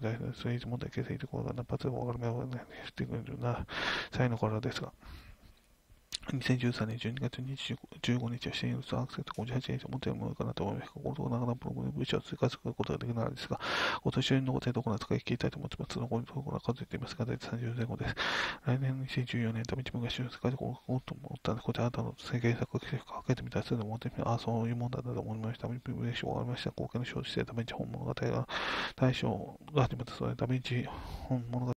経済政治問題形成的ことがナ発で分かる目をしてくれるな。際の頃ですが、2013年12月15日は、支援率アクセス58日を持っているものかなと思いますが、このながらプログラム部署を追加することができないのですが、今年中に残っているところは使い切りたいと思っています。残りのところは数えていますが、大体30前後です。来年の2014年と自分が就活でこうと思ったので、ここであなたの政権策をかけてみたいと思ってみああ、そういうもんだと思いました。嬉しくわかりました。貢献の消費性、ダメージ本物語が、対象が始まったそうで、ダメージ本物語